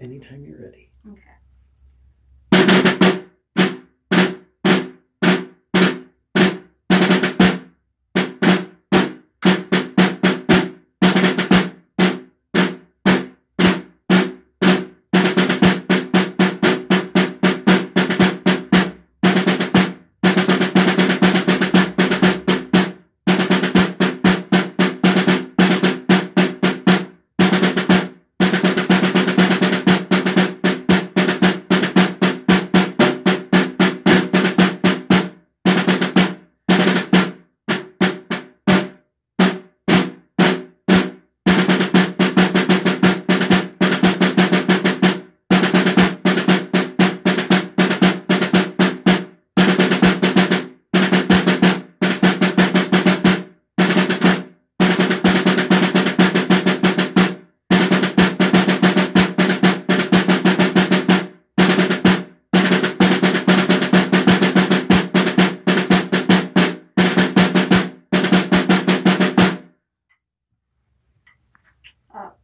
Anytime you're ready. Okay. up